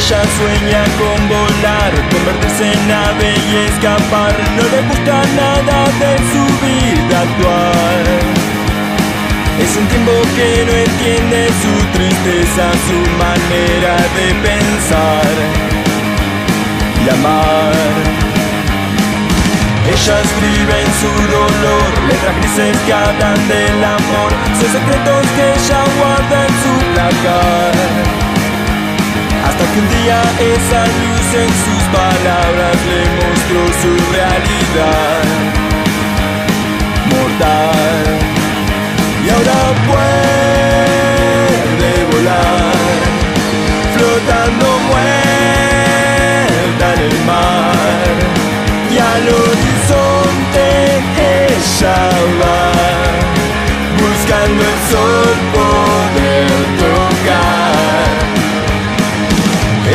sueña con volar, convertirse en ave y escapar. No le gusta nada de su vida actual. Es un tiempo que no entiende su tristeza, su manera de pensar y amar. Ella escribe en su dolor letras grises que hablan del amor, sus secretos que ella guarda en su placar. Un día esa luz en sus palabras le mostró su realidad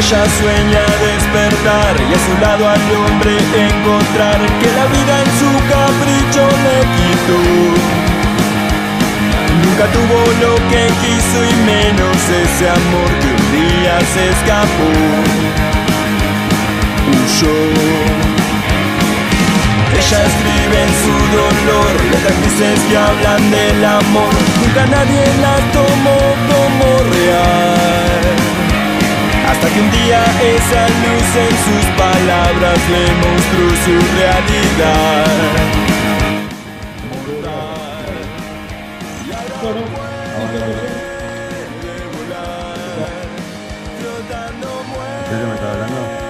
Ella sueña despertar y a su lado al hombre encontrar que la vida en su capricho le quitó. Nunca tuvo lo que quiso y menos ese amor que un día se escapó. Huyó. Ella escribe en su dolor letras grises que hablan del amor. Nunca nadie la tomó como real. Hasta que un día esa luz en sus palabras le mostró su realidad. Y ahora puede volar, flotando ¿Qué